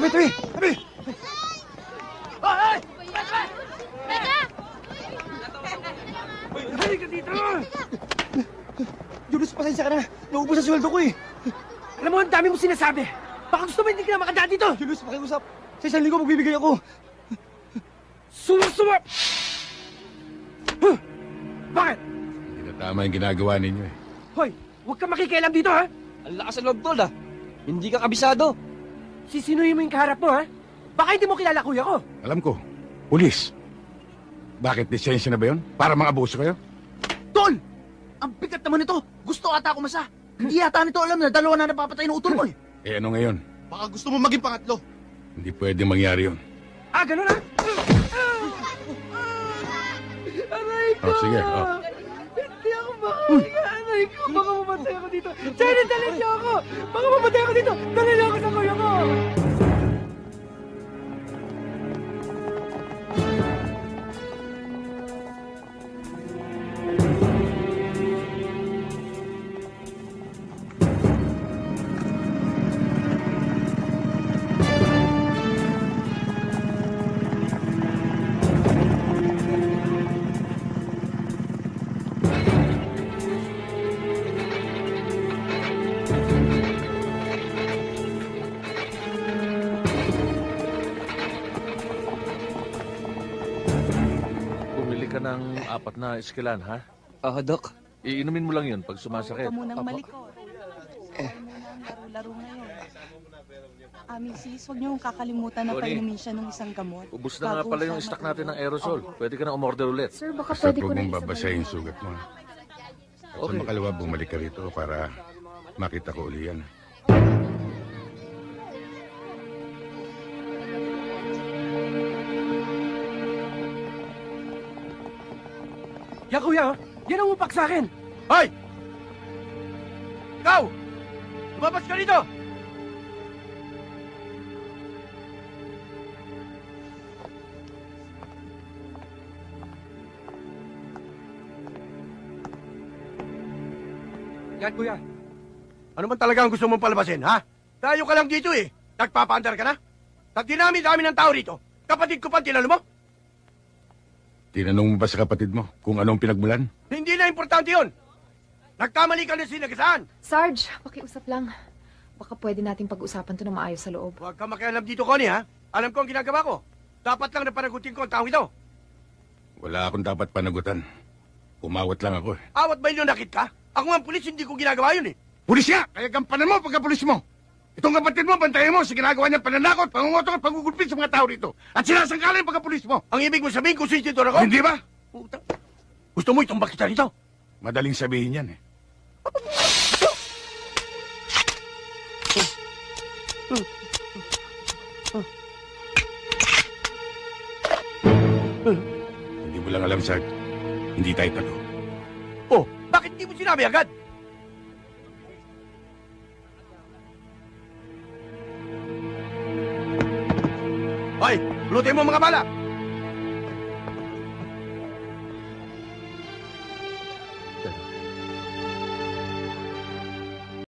Tabi, tabi, tabi! Hoy! Teka! Halika dito! Julius, pasensya ka na. Naubos ang sweldo ko eh. Alam mo, ang dami mo sinasabi. Baka gusto mo hindi ka na makadaan dito. Julius, pakiusap. Sa isang linggo magbibigay ako. Sumur-sumur! Huh? Bakit? Hindi na tama yung ginagawa ninyo eh. Hoy, huwag ka makikialam dito, ha? Ang lakas ng loob, tol, ah. Hindi ka kabisado. Sisinuhin mo yung kaharap mo, ha? Baka hindi mo kilala kuya ko. Alam ko, pulis. Bakit lisensya na ba yun? Para mga abuso kayo? Tol! Ang bigat naman nito. Gusto ata ako masa. Hindi yata nito alam na dalawa na napapatay ng utol mo eh. Eh ano ngayon? Baka gusto mo maging pangatlo. Hindi pwedeng mangyari yun. Ah, ganun, ha? Aray ko! Oh, sige, oh. Hindi ako makahinga. Aray ko, baka mamatay ako dito. Jenny, dali niyo ako! Baka mamatay ako dito. Dali niyo ako sa kuya ko. Ng apat na iskilan, ha? Ah, Dok. Iinumin mo lang yun pag sumasakit. Huwag ka munang malikot. Laro-laro ngayon. Ah, Mrs., huwag niyo kakalimutan na Tony. painumin siya ng isang gamot. Ubus na nga pala yung stock natin ng aerosol. Pwede ka na umorder ulit. Sir, baka Basta pwede ko huwag na mong babasahin yung sugat mo. At Okay. sa makalawa, bumalik ka rito para makita ko uli yan. Yan, kuya, oh. Yan ang upak sa akin. Hoy! Ikaw! Lumabas ka dito! Yan, kuya. Ano man talaga ang gusto mong palabasin, ha? Tayo ka lang dito eh. Nagpapaandar ka na? Sa dinami-dami ng tao rito, kapatid ko pa tinalo mo? Tinanong mo ba sa kapatid mo kung anong pinagmulan? Hindi na importante yun. Nagkamali ka na sinagasaan. Sarge, pakiusap lang. Baka pwede nating pag-usapan to na maayos sa loob. Huwag ka makialam dito, Connie, ha? Alam ko ang ginagawa ko. Dapat lang na panagutin ko ang taong ito. Wala akong dapat panagutan. Umawat lang ako eh. Awat ba inyo nakit ka? Ako nga ang pulis, hindi ko ginagawa yun eh. Pulis nga! Kaya gampanan mo pagka-pulis mo! Itong kapatid mo, bantayan mo sa ginagawa niya pananakot, pangungotok at pangugulpit sa mga tao rito. At sinasangkalan pagka-pulis mo. Ang ibig mo sabihin kung sinisitor ako? Hindi ba? Puta. Gusto mo itumbak kita rito? Madaling sabihin yan eh. Hindi mo lang alam, Sarge. Hindi tayo talo. Oh, bakit hindi mo sinabi agad? Hoy, lutin mo mga bala.